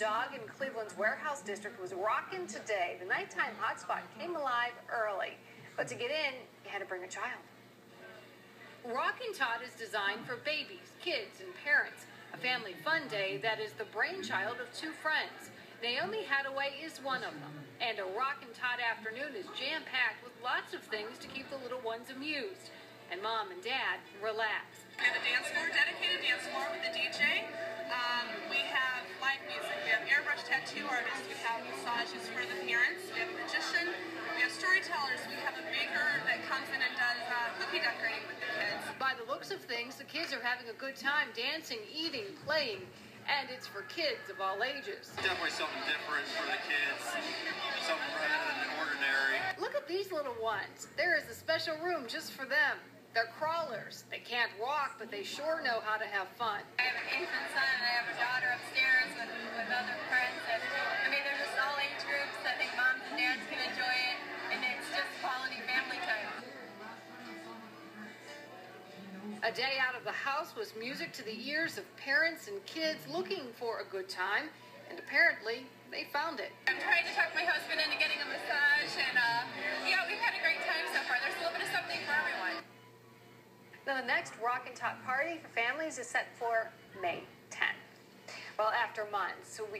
dog in Cleveland's warehouse district was rocking today. The nighttime hotspot came alive early. But to get in, you had to bring a child. RocknTot is designed for babies, kids, and parents. A family fun day that is the brainchild of two friends. Naomi Hattaway is one of them. And a RocknTot afternoon is jam packed with lots of things to keep the little ones amused. And mom and dad relax. Have for the parents. We have a magician. We have storytellers. We have a baker that comes in and does uh, cookie decorating with the kids. By the looks of things, the kids are having a good time dancing, eating, playing, and it's for kids of all ages. Definitely something different for the kids, something rather than ordinary. Look at these little ones. There is a special room just for them. They're crawlers. They can't walk, but they sure know how to have fun. I have an infant son and I have a daughter upstairs A day out of the house was music to the ears of parents and kids looking for a good time, and apparently they found it. I'm trying to talk my husband into getting a massage, and uh, yeah, we've had a great time so far. There's a little bit of something for everyone. Now, the next RocknTot party for families is set for May 10th. Well, after months, we